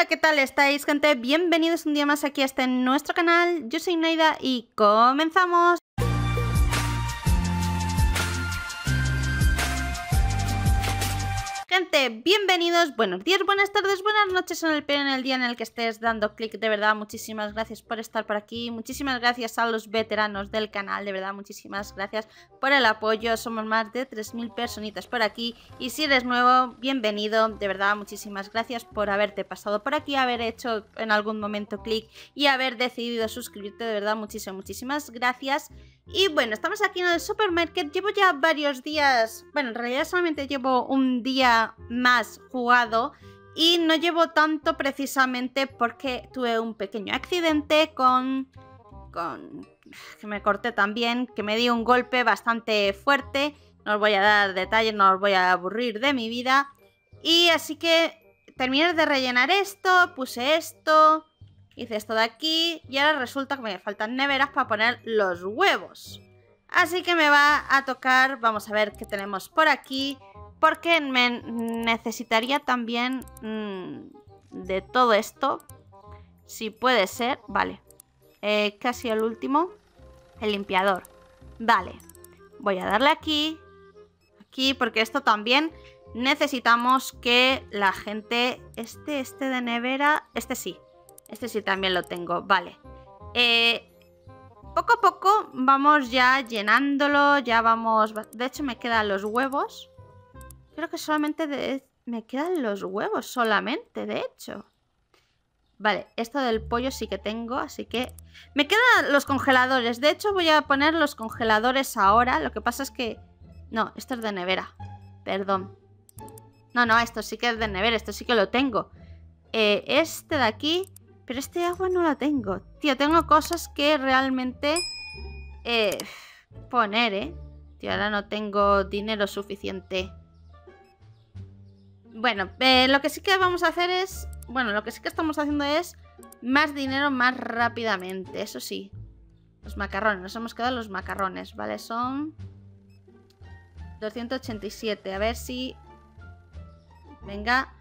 Hola, ¿qué tal estáis, gente? Bienvenidos un día más aquí a este nuestro canal. Yo soy Naida y comenzamos. Gente, bienvenidos, buenos días, buenas tardes, buenas noches en el, día en el que estés dando clic, de verdad, muchísimas gracias por estar por aquí, muchísimas gracias a los veteranos del canal, de verdad, muchísimas gracias por el apoyo, somos más de 3.000 personitas por aquí, y si eres nuevo, bienvenido, de verdad, muchísimas gracias por haberte pasado por aquí, haber hecho en algún momento clic y haber decidido suscribirte, de verdad, muchísimas, muchísimas gracias. Y bueno, estamos aquí en el supermarket. Llevo ya varios días. Bueno, en realidad solamente llevo un día más jugado. Y no llevo tanto precisamente porque tuve un pequeño accidente con. con. que me corté también. Que me dio un golpe bastante fuerte. No os voy a dar detalles, no os voy a aburrir de mi vida. Y así que terminé de rellenar esto, puse esto, Hice esto de aquí y ahora resulta que me faltan neveras para poner los huevos. Así que me va a tocar, vamos a ver qué tenemos por aquí, porque me necesitaría también mmm, de todo esto, si puede ser, vale, eh, casi el último, el limpiador, vale, voy a darle aquí, aquí, porque esto también necesitamos que la gente, este, este de nevera, este sí, este sí también lo tengo, vale. Eh, poco a poco vamos ya llenándolo, ya vamos... De hecho me quedan los huevos. Creo que solamente me quedan los huevos solamente, de hecho. Vale, esto del pollo sí que tengo, así que... Me quedan los congeladores. De hecho voy a poner los congeladores ahora. Lo que pasa es que... No, esto es de nevera. Perdón. No, no, esto sí que es de nevera. Esto sí que lo tengo. Eh, este de aquí pero este agua no la tengo. Tío, tengo cosas que realmente eh, poner, ¿eh? Tío, ahora no tengo dinero suficiente. Bueno, eh, lo que sí que vamos a hacer es... Bueno, lo que sí que estamos haciendo es más dinero más rápidamente, eso sí. Los macarrones, nos hemos quedado los macarrones, ¿vale? Son 287, a ver si... Venga,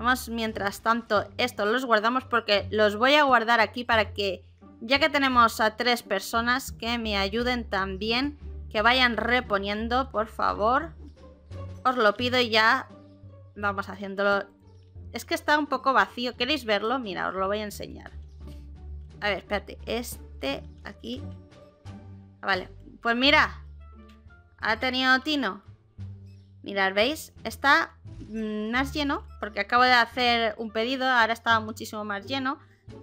Vamos, mientras tanto, estos los guardamos porque los voy a guardar aquí para que, ya que tenemos a tres personas, que me ayuden también, que vayan reponiendo, por favor. Os lo pido y ya vamos haciéndolo. Es que está un poco vacío. ¿Queréis verlo? Mira, os lo voy a enseñar. A ver, espérate. Este aquí. Vale. Pues mira. Ha tenido tino. Mirad, ¿veis? Está Mm, más lleno, porque acabo de hacer un pedido, ahora está muchísimo más lleno.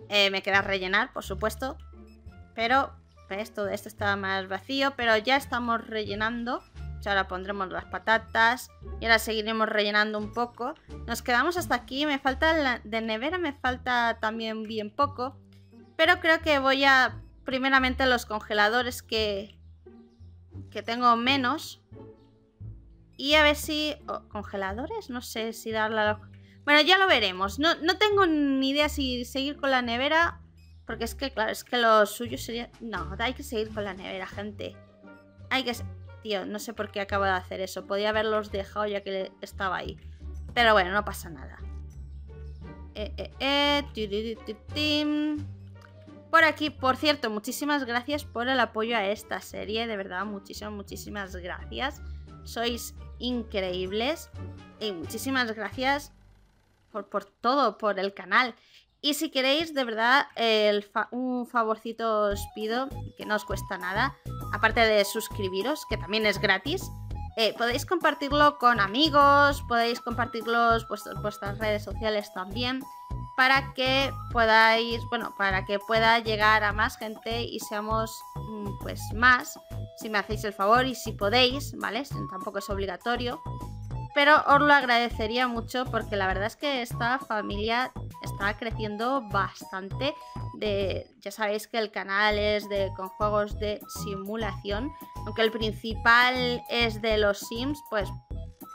Eh, me queda rellenar, por supuesto. Pero, ¿ves? Todo esto está más vacío, pero ya estamos rellenando. Ahora pondremos las patatas y ahora seguiremos rellenando un poco. Nos quedamos hasta aquí, me falta de nevera, me falta también bien poco. Pero creo que voy a, primeramente los congeladores que, que tengo menos. Y a ver si... ¿Congeladores? No sé si darle a Bueno, ya lo veremos. No, no tengo ni idea si seguir con la nevera. Porque es que, claro, es que lo suyo sería... No, hay que seguir con la nevera, gente. Hay que... No sé por qué acabo de hacer eso. Podía haberlos dejado ya que estaba ahí. Pero bueno, no pasa nada. Eh, eh, eh. Por aquí, por cierto, muchísimas gracias por el apoyo a esta serie. De verdad, muchísimas, muchísimas gracias. Sois increíbles. Y muchísimas gracias por, por todo, por el canal. Y si queréis, de verdad, un favorcito os pido, que no os cuesta nada, aparte de suscribiros, que también es gratis, eh, podéis compartirlo con amigos, podéis compartirlo en vuestras redes sociales también, para que podáis, bueno, para que pueda llegar a más gente y seamos mm, pues más si me hacéis el favor y si podéis, ¿vale? Tampoco es obligatorio. Pero os lo agradecería mucho porque la verdad es que esta familia está creciendo bastante. De, ya sabéis que el canal es de con juegos de simulación. Aunque el principal es de los Sims, pues,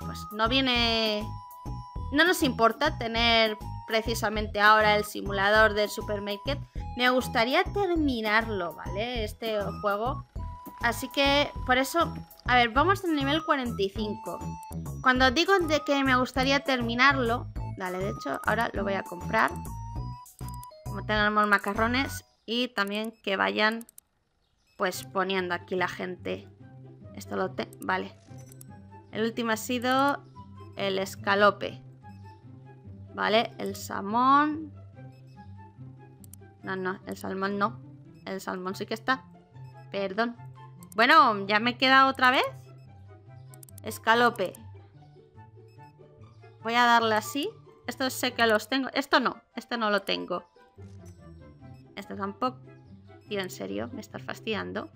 pues no viene... No nos importa tener precisamente ahora el simulador del Supermarket. Me gustaría terminarlo, ¿vale? Este juego Así que por eso, a ver, vamos al nivel 45. Cuando digo de que me gustaría terminarlo, Dale, de hecho, ahora lo voy a comprar. Como tenemos macarrones. Y también que vayan, pues, poniendo aquí la gente. Esto lo tengo... Vale. El último ha sido el escalope. Vale, el salmón. No, no, el salmón no. El salmón sí que está. Perdón. Bueno, ya me queda otra vez. Escalope. Voy a darle así. Esto sé que los tengo. Esto no. Este no lo tengo. Este tampoco. Tío, en serio, me estás fastidiando.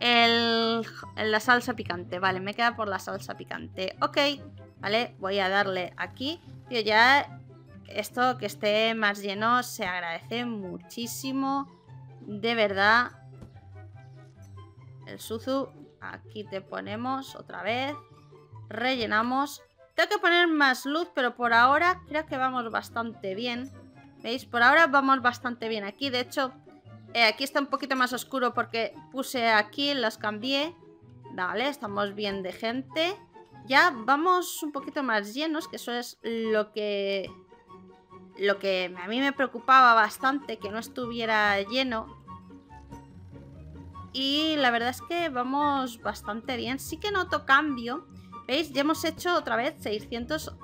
El, la salsa picante. Vale, me queda por la salsa picante. Ok. Vale, voy a darle aquí. Tío, ya esto que esté más lleno se agradece muchísimo. De verdad. El suzu. Aquí te ponemos otra vez. Rellenamos. Tengo que poner más luz, pero por ahora creo que vamos bastante bien. ¿Veis? Por ahora vamos bastante bien aquí. De hecho, eh, aquí está un poquito más oscuro porque puse aquí, las cambié. Vale, estamos bien de gente. Ya vamos un poquito más llenos, que eso es lo que... Lo que a mí me preocupaba bastante, que no estuviera lleno. Y la verdad es que vamos bastante bien. Sí que noto cambio. ¿Veis? Ya hemos hecho otra vez 600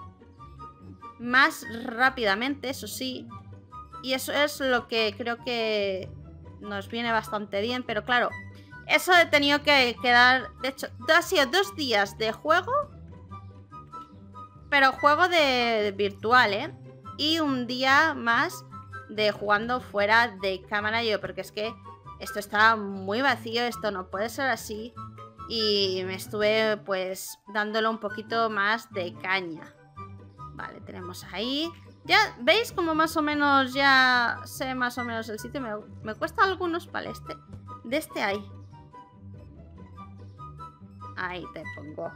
más rápidamente, eso sí. Y eso es lo que creo que nos viene bastante bien. Pero claro, eso he tenido que quedar... De hecho, ha sido dos días de juego. Pero juego de virtual, ¿eh? Y un día más de jugando fuera de cámara yo. Porque es que esto está muy vacío, esto no puede ser así. Y me estuve pues dándole un poquito más de caña. Vale, tenemos ahí. Ya, ¿veis como más o menos ya sé más o menos el sitio? Me, cuesta algunos para este. De este ahí. Ahí te pongo.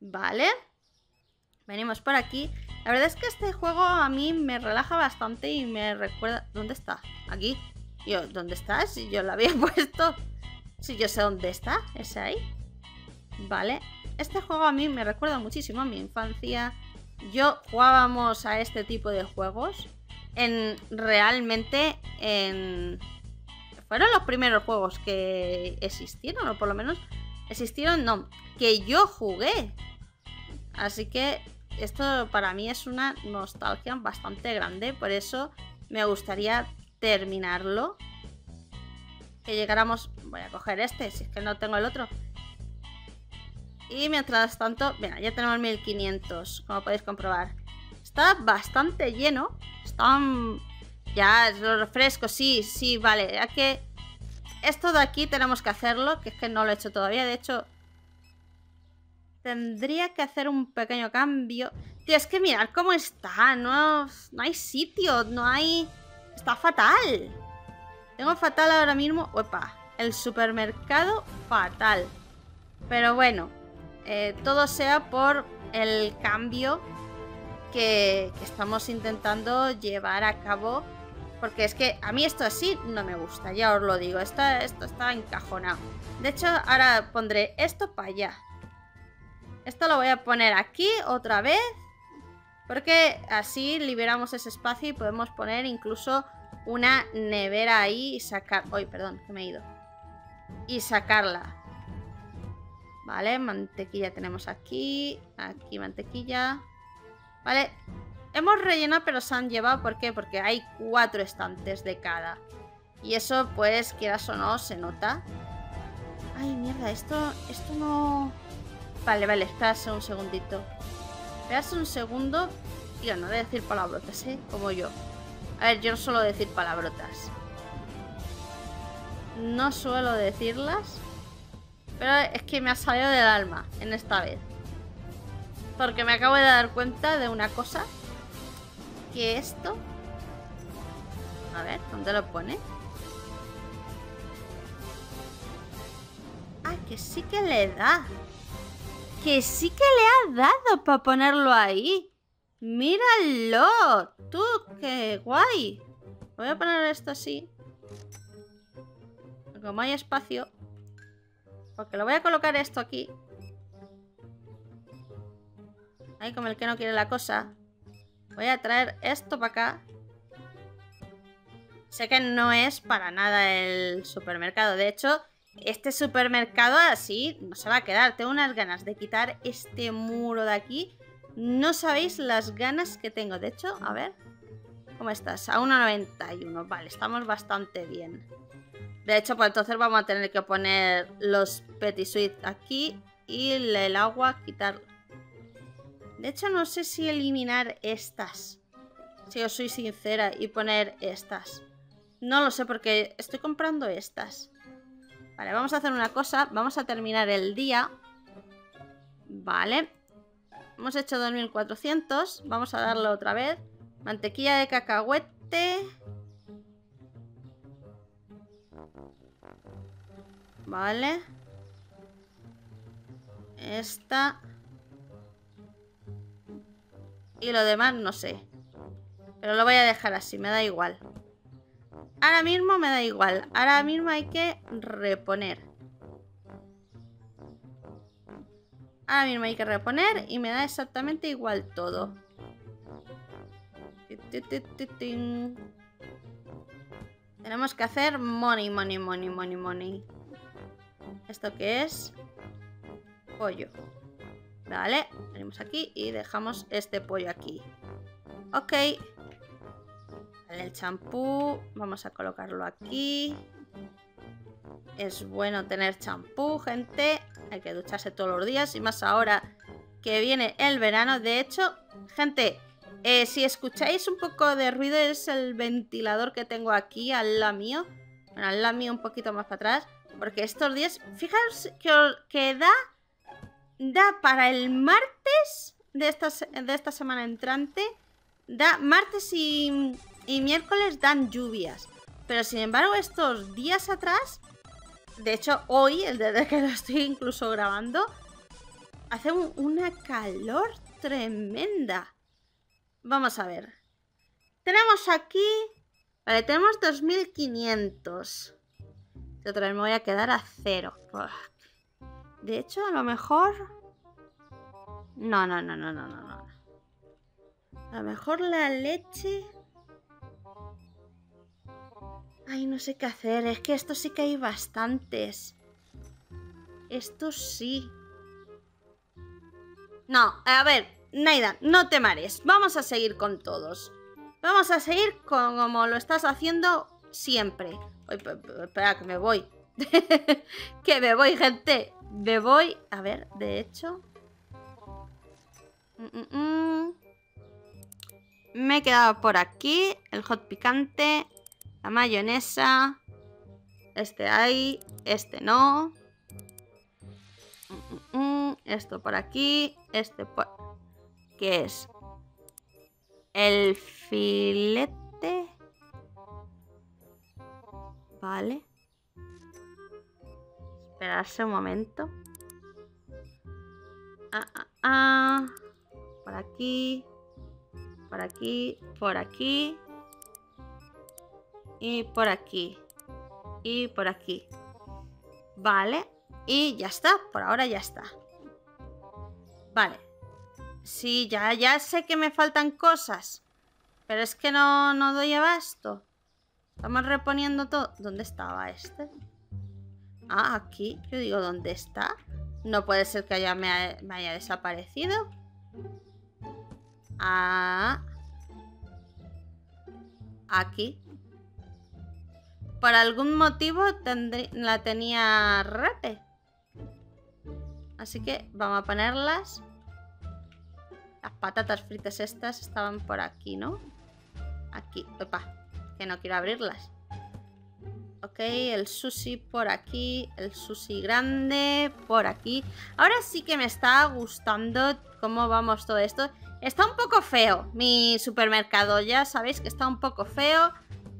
Vale. Venimos por aquí. La verdad es que este juego a mí me relaja bastante y me recuerda... ¿Dónde está? Aquí. Yo, ¿dónde está? Si yo lo había puesto. Si yo sé dónde está. Ese ahí. Vale. Este juego a mí me recuerda muchísimo a mi infancia yo jugábamos a este tipo de juegos en realmente en fueron los primeros juegos que existieron o por lo menos existieron no que yo jugué así que esto para mí es una nostalgia bastante grande por eso me gustaría terminarlo que llegáramos voy a coger este si es que no tengo el otro y mientras tanto, mira, ya tenemos 1500, como podéis comprobar. Está bastante lleno. Están... Ya, los refrescos, sí, sí, vale. Ya que esto de aquí tenemos que hacerlo, que es que no lo he hecho todavía. De hecho, tendría que hacer un pequeño cambio. Tío, es que mirad cómo está. No, no hay sitio, no hay... Está fatal. Tengo fatal ahora mismo... Opa, el supermercado fatal. Pero bueno, eh, todo sea por el cambio que, estamos intentando llevar a cabo. Porque es que a mí esto así no me gusta, ya os lo digo. Esto, esto está encajonado. De hecho, ahora pondré esto para allá. Esto lo voy a poner aquí otra vez. Porque así liberamos ese espacio y podemos poner incluso una nevera ahí y sacar... Uy, perdón, que me he ido. Y sacarla. Vale, mantequilla tenemos aquí. Aquí mantequilla. Vale. Hemos rellenado, pero se han llevado. ¿Por qué? Porque hay cuatro estantes de cada. Y eso, pues, quieras o no, se nota. Ay, mierda, esto, esto no... Vale, vale, espérase un segundito. Espérase un segundo. Tío, no de decir palabrotas, ¿eh? Como yo. A ver, yo no suelo decir palabrotas. No suelo decirlas. Pero es que me ha salido del alma en esta vez. Porque me acabo de dar cuenta de una cosa. Que esto... A ver, ¿dónde lo pone? Ah, que sí que le da. Que sí que le ha dado para ponerlo ahí. ¡Míralo! ¡Tú, qué guay! Voy a poner esto así. Como hay espacio, porque lo voy a colocar esto aquí. Ahí como el que no quiere la cosa. Voy a traer esto para acá. Sé que no es para nada el supermercado. De hecho, este supermercado así no se va a quedar. Tengo unas ganas de quitar este muro de aquí. No sabéis las ganas que tengo. De hecho, a ver. ¿Cómo estás? A 1,91. Vale, estamos bastante bien. De hecho, pues entonces vamos a tener que poner los Petit Suite aquí y el agua quitar. De hecho, no sé si eliminar estas. Si os soy sincera, y poner estas. No lo sé porque estoy comprando estas. Vale, vamos a hacer una cosa. Vamos a terminar el día. Vale. Hemos hecho 2400. Vamos a darle otra vez. Mantequilla de cacahuete. Vale. Esta. Y lo demás no sé. Pero lo voy a dejar así, me da igual. Ahora mismo me da igual. Ahora mismo hay que reponer. Ahora mismo hay que reponer y me da exactamente igual todo. Tenemos que hacer money, money, money, money, money. ¿Esto qué es? Pollo. Vale, venimos aquí y dejamos este pollo aquí. Ok. El champú. Vamos a colocarlo aquí. Es bueno tener champú, gente. Hay que ducharse todos los días y más ahora que viene el verano. De hecho, gente, eh, si escucháis un poco de ruido es el ventilador que tengo aquí al lado mío. Bueno, al lado mío un poquito más para atrás. Porque estos días, fijaos que, da, da para el martes de esta, de esta semana entrante. Da martes y, y miércoles dan lluvias. Pero sin embargo estos días atrás, de hecho hoy, el desde que lo estoy incluso grabando, hace una calor tremenda. Vamos a ver. Tenemos aquí... Vale, tenemos 2500. Otra vez me voy a quedar a cero. De hecho, a lo mejor... No, no, no, no, no, no. A lo mejor la leche... Ay, no sé qué hacer. Es que esto sí que hay bastantes. Esto sí. No, a ver. Naida, no te mares. Vamos a seguir con todos. Vamos a seguir como lo estás haciendo siempre. espera, que me voy. que me voy, gente. Me voy. A ver, de hecho... Mm, mm, mm. Me he quedado por aquí. El hot picante. La mayonesa. Este ahí. Este no. Esto por aquí. Este por que es el filete. Vale. Esperarse un momento. Ah, ah, ah. Por aquí. Por aquí. Por aquí. Y por aquí. Y por aquí. Vale. Y ya está. Por ahora ya está. Vale. Sí, ya, ya sé que me faltan cosas. Pero es que no, no doy abasto. Estamos reponiendo todo. ¿Dónde estaba este? Ah, aquí. Yo digo, ¿dónde está? No puede ser que ya me, haya desaparecido. Ah. Aquí. Por algún motivo la tenía rete. Así que vamos a ponerlas las patatas fritas estas estaban por aquí, ¿no? Aquí, opa, que no quiero abrirlas. Ok, el sushi por aquí, el sushi grande por aquí. Ahora sí que me está gustando cómo vamos todo esto. Está un poco feo mi supermercado, ya sabéis que está un poco feo.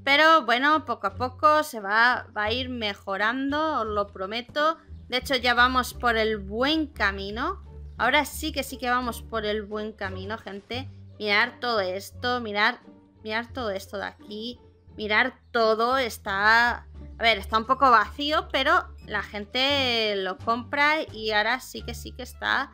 Pero bueno, poco a poco se va, va a ir mejorando, os lo prometo. De hecho ya vamos por el buen camino. Ahora sí que sí que vamos por el buen camino, gente. Mirar todo esto, mirar, mirar todo esto de aquí. Mirar todo, está... A ver, está un poco vacío, pero la gente lo compra y ahora sí que sí que está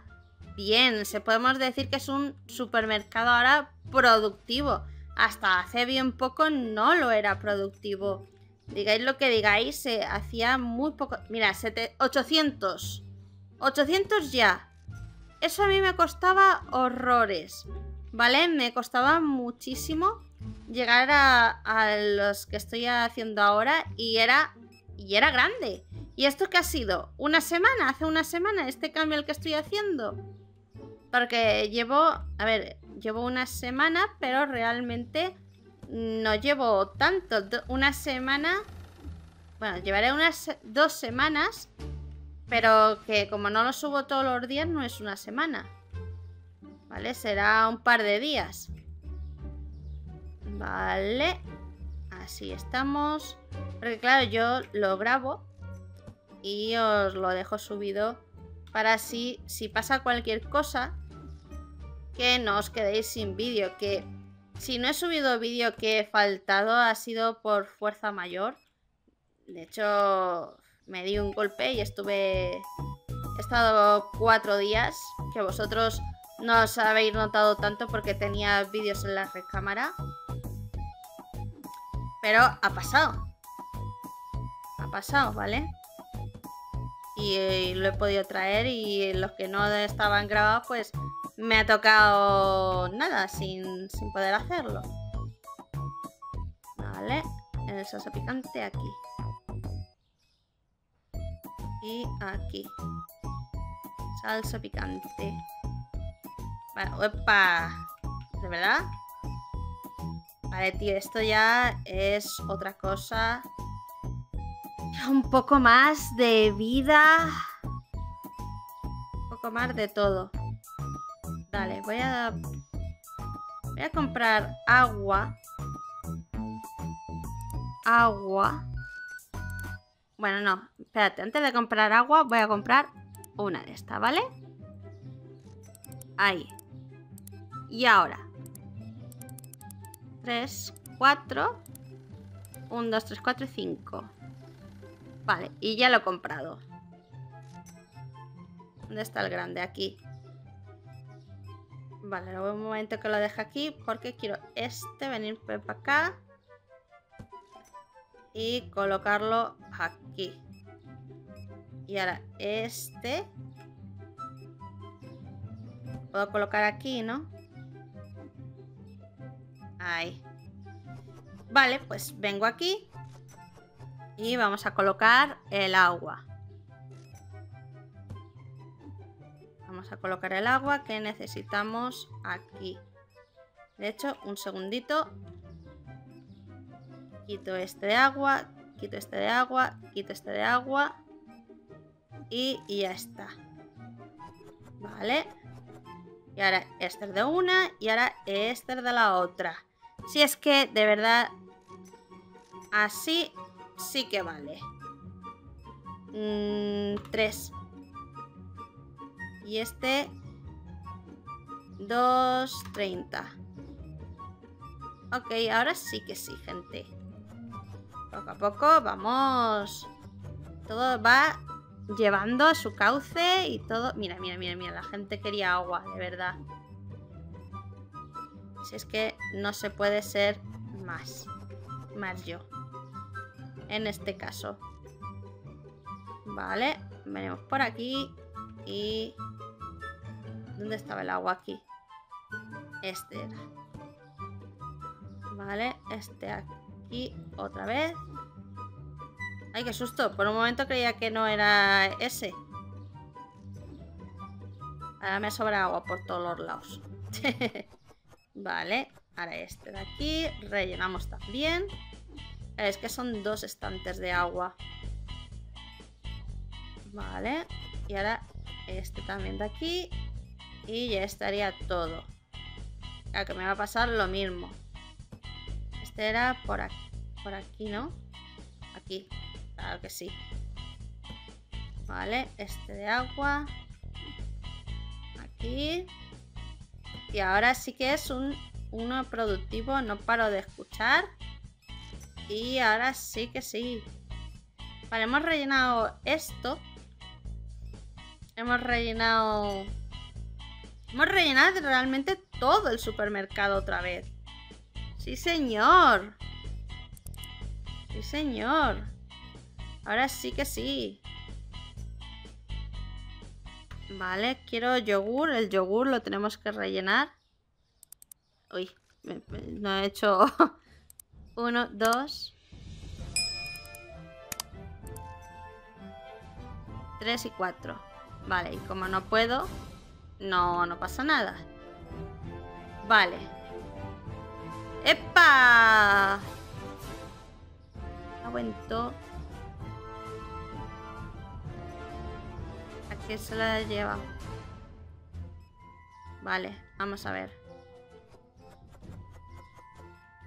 bien. Se podemos decir que es un supermercado ahora productivo. Hasta hace bien poco no lo era productivo. Digáis lo que digáis, se hacía muy poco... Mira, 800. 800 ya. Eso a mí me costaba horrores. ¿Vale? Me costaba muchísimo llegar a, los que estoy haciendo ahora y era, y era grande. ¿Y esto qué ha sido? ¿Una semana? ¿Hace una semana este cambio el que estoy haciendo? Porque llevo, a ver, llevo una semana, pero realmente no llevo tanto. Una semana, bueno, llevaré unas dos semanas, pero que como no lo subo todos los días, no es una semana. ¿Vale? Será un par de días. Vale. Así estamos. Porque claro, yo lo grabo y os lo dejo subido para así, si pasa cualquier cosa, que no os quedéis sin vídeo. Que si no he subido vídeo que he faltado ha sido por fuerza mayor. De hecho, me di un golpe y estuve... He estado cuatro días, que vosotros no os habéis notado tanto porque tenía vídeos en la recámara. Pero ha pasado. Ha pasado, ¿vale? Y, y, lo he podido traer y los que no estaban grabados pues me ha tocado nada sin, sin poder hacerlo. Vale, el salsa picante aquí. Y aquí. Salsa picante. Vale, opa. ¿De verdad? Vale, tío, esto ya es otra cosa. Un poco más de vida. Un poco más de todo. Voy a... Voy a comprar agua. Agua. Bueno, no. Espérate, antes de comprar agua voy a comprar una de estas, ¿vale? Ahí. Y ahora. 3, 4. 1, 2, 3, 4 y 5. Vale, y ya lo he comprado. ¿Dónde está el grande? Aquí. Vale, luego un momento que lo deje aquí porque quiero este venir para acá y colocarlo aquí. Y ahora este puedo colocar aquí, ¿no? Ahí. Vale, pues vengo aquí y vamos a colocar el agua. Vamos a colocar el agua que necesitamos aquí. De hecho, un segundito. Quito este de agua, quito este de agua, quito este de agua. Y, ya está. Vale. Y ahora este es de una y ahora este es de la otra. Si es que, de verdad, así sí que vale. Mm, tres. Y este 2.30. Ok, ahora sí que sí, gente. Poco a poco vamos... Todo va llevando su cauce y todo... Mira, mira, mira, mira. La gente quería agua, de verdad. Si es que no se puede ser más. Más yo. En este caso. Vale. Venimos por aquí. Y ¿Dónde estaba el agua? Aquí. Este era. Vale, este aquí otra vez. ¡Ay, qué susto! Por un momento creía que no era ese. Ahora me sobra agua por todos los lados. vale, ahora este de aquí. Rellenamos también. Es que son dos estantes de agua. Vale. Y ahora este también de aquí. Y ya estaría todo. Claro que me va a pasar lo mismo. Este era por aquí, por aquí, ¿no? Aquí, claro que sí. Vale, este de agua. Aquí. Y ahora sí que es un uno productivo, no paro de escuchar. Y ahora sí que sí. Vale, hemos rellenado esto. Hemos rellenado Hemos rellenado realmente todo el supermercado otra vez. Sí, señor. Sí, señor. Ahora sí que sí. Vale, quiero yogur. El yogur lo tenemos que rellenar. Uy, no he hecho... Uno, dos... Tres y cuatro. Vale, y como no puedo... No, no pasa nada. Vale. ¡Epa! Aguento. ¿A qué se la lleva? Vale, vamos a ver.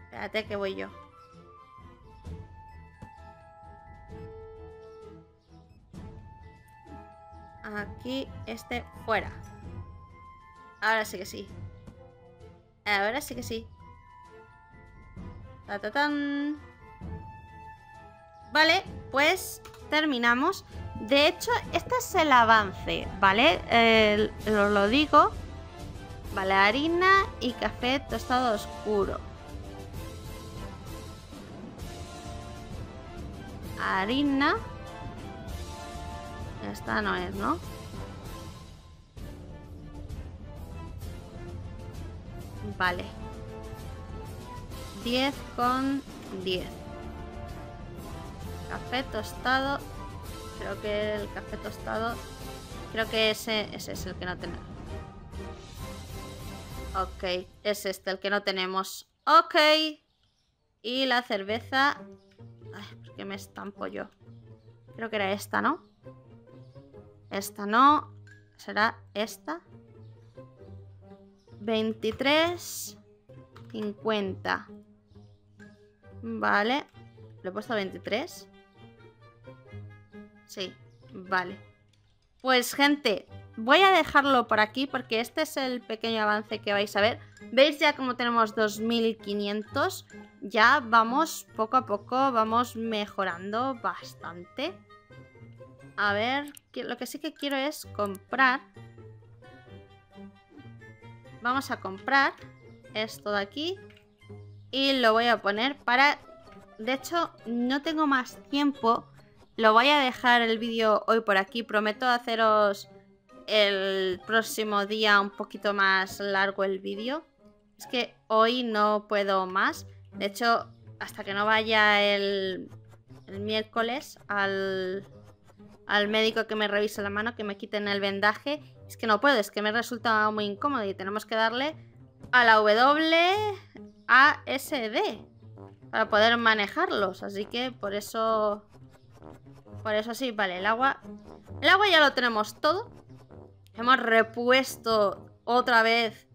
Espérate que voy yo. Aquí, este, fuera. Ahora sí que sí. Ahora sí que sí. Ta, Vale, pues terminamos. De hecho, este es el avance, ¿vale? lo digo. Vale, harina y café tostado oscuro. Harina. Esta no es, ¿no? Vale. 10 con 10. Café tostado. Creo que el café tostado... Creo que ese, ese es el que no tenemos. Ok, es este el que no tenemos. Ok. Y la cerveza... Ay, ¿por qué me estampo yo? Creo que era esta, ¿no? Esta no. ¿Será esta? 23, 50. Vale. ¿Le he puesto 23? Sí, vale. Pues gente, voy a dejarlo por aquí porque este es el pequeño avance que vais a ver. ¿Veis ya como tenemos 2500? Ya vamos poco a poco, vamos mejorando bastante. A ver, lo que sí que quiero es comprar Vamos a comprar esto de aquí. Y lo voy a poner para... De hecho, no tengo más tiempo. Lo voy a dejar el vídeo hoy por aquí. Prometo haceros el próximo día un poquito más largo el vídeo. Es que hoy no puedo más. De hecho, hasta que no vaya el, el miércoles al, al médico que me revise la mano, que me quiten el vendaje es que no puedo, es que me resulta muy incómodo y tenemos que darle a la W A S D para poder manejarlos. Así que por eso... Por eso sí, vale, el agua... El agua ya lo tenemos todo. Hemos repuesto otra vez.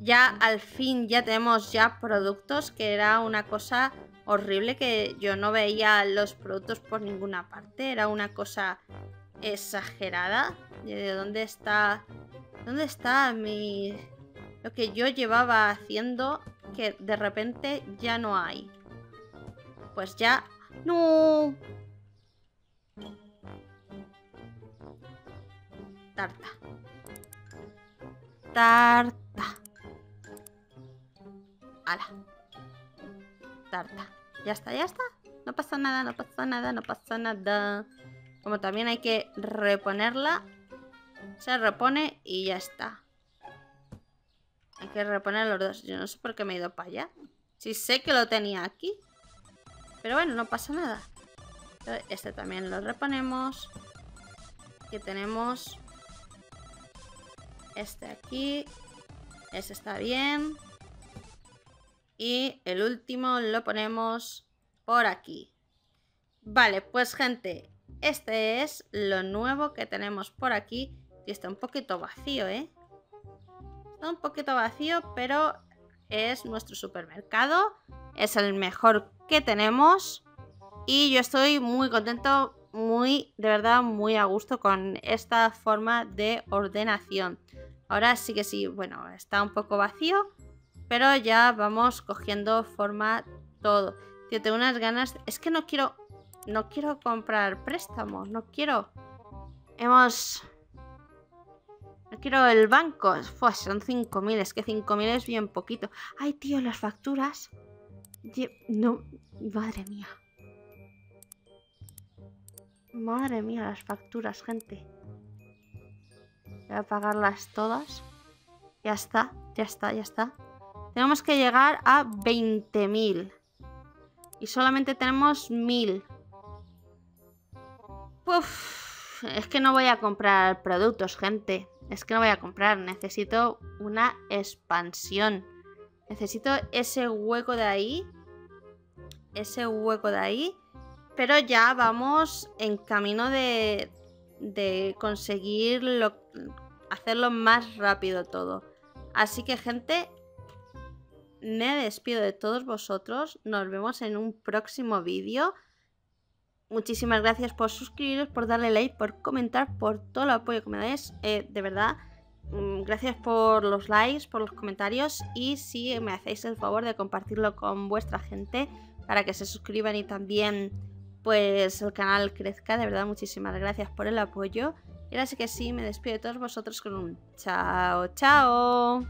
Ya al fin ya tenemos ya productos, que era una cosa horrible que yo no veía los productos por ninguna parte. Era una cosa exagerada. ¿De dónde está? ¿Dónde está mi... Lo que yo llevaba haciendo que de repente ya no hay? Pues ya... ¡No! Tarta. Tarta. ¡Hala! Tarta. Ya está, ya está. No pasa nada, no pasa nada, no pasa nada. Como también hay que reponerla. Se repone y ya está. Hay que reponer los dos. Yo no sé por qué me he ido para allá. Si sé que lo tenía aquí. Pero bueno, no pasa nada. Este también lo reponemos. Aquí tenemos este aquí. Este está bien. Y el último lo ponemos por aquí. Vale, pues gente, este es lo nuevo que tenemos por aquí. Y está un poquito vacío, ¿eh? Está un poquito vacío, pero es nuestro supermercado. Es el mejor que tenemos. Y yo estoy muy contento, muy, de verdad, muy a gusto con esta forma de ordenación. Ahora sí que sí, bueno, está un poco vacío, pero ya vamos cogiendo forma todo. Tío, tengo unas ganas... Es que no quiero no quiero comprar préstamos, no quiero. Hemos... No quiero el banco. Fua, son 5.000. Es que 5.000 es bien poquito. Ay, tío, las facturas. No, madre mía. Madre mía, las facturas, gente. Voy a pagarlas todas. Ya está, ya está, ya está. Tenemos que llegar a 20.000. Y solamente tenemos 1.000. Uf, es que no voy a comprar productos, gente. Es que no voy a comprar. Necesito una expansión. Necesito ese hueco de ahí. Ese hueco de ahí. Pero ya vamos en camino de, de conseguir hacerlo más rápido todo. Así que gente, me despido de todos vosotros. Nos vemos en un próximo vídeo. Muchísimas gracias por suscribiros, por darle like, por comentar, por todo el apoyo que me dais. Eh, de verdad, mm, gracias por los likes, por los comentarios y si me hacéis el favor de compartirlo con vuestra gente para que se suscriban y también pues el canal crezca. De verdad, muchísimas gracias por el apoyo. Y ahora sí que sí, me despido de todos vosotros con un chao, chao.